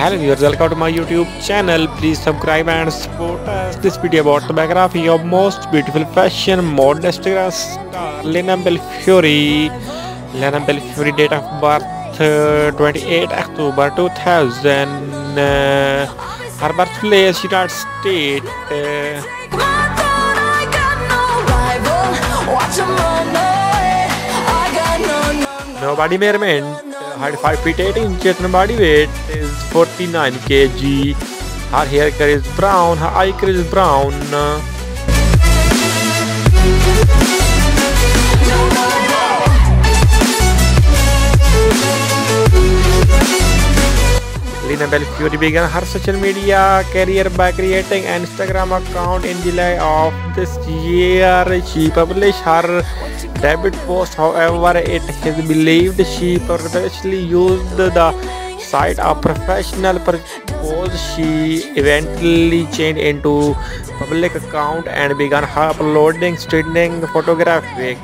Hello viewers, welcome to my YouTube channel. Please subscribe and support us. This video about the biography of most beautiful fashion Instagram star Lina Belfiore. Lina Belfiore date of birth uh, 28 October 2000. Uh, her birthplace United States. Uh, no body Height 5 feet 8 inches and body weight is 49 kg. Her hair color is brown. Her eye color is brown. Lena Belfiore began her social media career by creating an Instagram account in July of this year. She published her debut post, however, it is believed she purposely used the site of professional purpose. She eventually changed into public account and began uploading student photographic